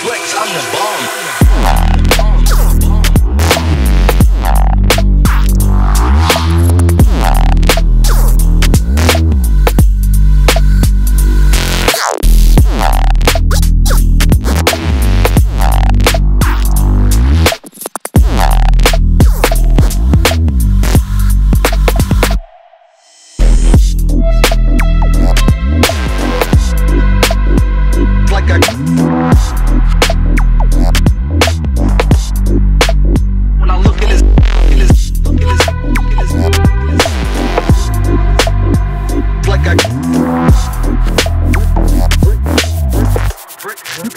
flex, I'm the bomb.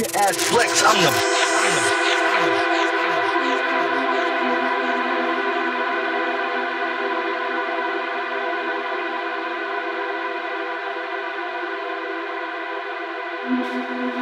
your ass flex. I'm the. Thank